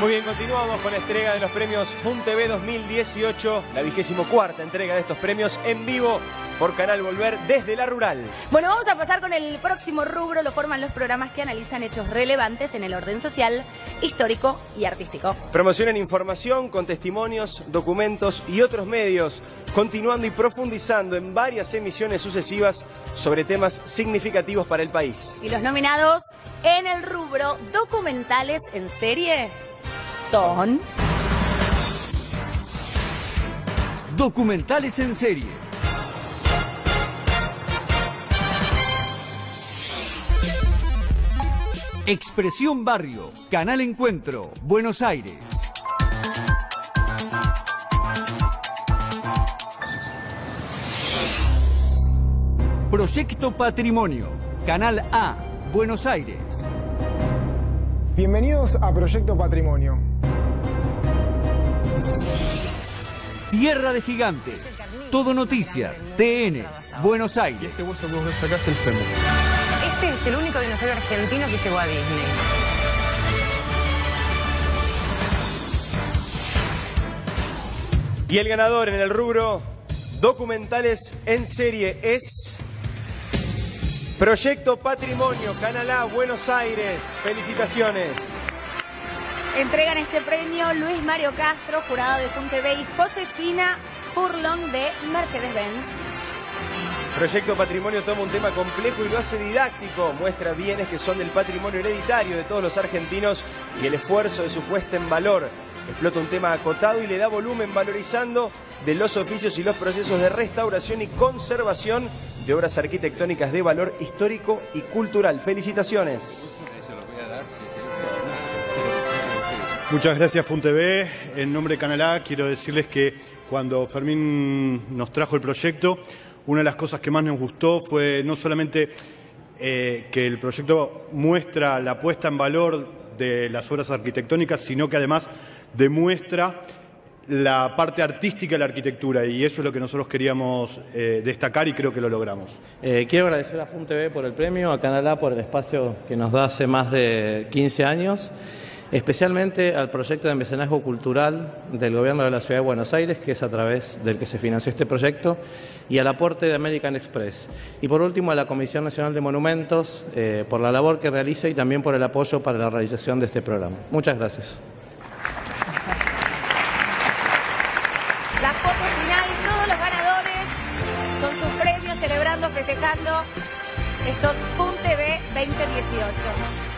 Muy bien, continuamos con la entrega de los premios FUNTV 2018, la vigésimo cuarta entrega de estos premios en vivo por Canal Volver desde la Rural. Bueno, vamos a pasar con el próximo rubro, lo forman los programas que analizan hechos relevantes en el orden social, histórico y artístico. Promocionan información con testimonios, documentos y otros medios, continuando y profundizando en varias emisiones sucesivas sobre temas significativos para el país. Y los nominados en el rubro documentales en serie Documentales en serie. Expresión Barrio, Canal Encuentro, Buenos Aires. Proyecto Patrimonio, Canal A, Buenos Aires. Bienvenidos a Proyecto Patrimonio. Tierra de Gigantes, Todo Noticias, TN, Buenos Aires. Este hueso que vos sacaste el fémur. Este es el único dinosaurio argentino que llegó a Disney. Y el ganador en el rubro documentales en serie es Proyecto Patrimonio, Canal A, Buenos Aires. Felicitaciones. Entregan este premio Luis Mario Castro, jurado de FUNTV, y Josefina Furlong de Mercedes-Benz. Proyecto Patrimonio toma un tema complejo y lo hace didáctico. Muestra bienes que son del patrimonio hereditario de todos los argentinos y el esfuerzo de su puesta en valor. Explota un tema acotado y le da volumen valorizando de los oficios y los procesos de restauración y conservación de obras arquitectónicas de valor histórico y cultural. Felicitaciones. Muchas gracias FUNTV. En nombre de Canal A quiero decirles que cuando Fermín nos trajo el proyecto, una de las cosas que más nos gustó fue no solamente eh, que el proyecto muestra la puesta en valor de las obras arquitectónicas, sino que además demuestra la parte artística de la arquitectura y eso es lo que nosotros queríamos eh, destacar y creo que lo logramos. Eh, quiero agradecer a FUNTV por el premio, a Canal A por el espacio que nos da hace más de 15 años, especialmente al proyecto de mecenazgo cultural del Gobierno de la Ciudad de Buenos Aires, que es a través del que se financió este proyecto, y al aporte de American Express. Y por último a la Comisión Nacional de Monumentos eh, por la labor que realiza y también por el apoyo para la realización de este programa. Muchas gracias. La foto final, todos los ganadores con sus premios, celebrando, festejando estos FUNTV 2018.